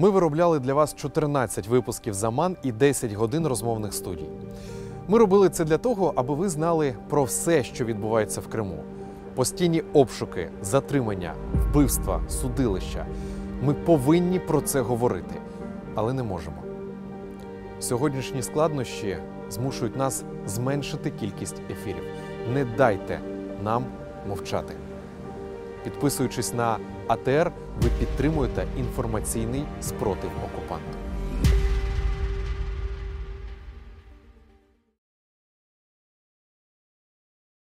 Ми виробляли для вас 14 випусків заман і 10 годин розмовних студій. Ми робили це для того, аби ви знали про все, що відбувається в Криму. Постійні обшуки, затримання, вбивства, судилища. Ми повинні про це говорити, але не можемо. Сьогоднішні складнощі змушують нас зменшити кількість ефірів. Не дайте нам мовчати. Підписуючись на АТР, ви підтримуєте інформаційний спротив окупанту.